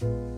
Bye.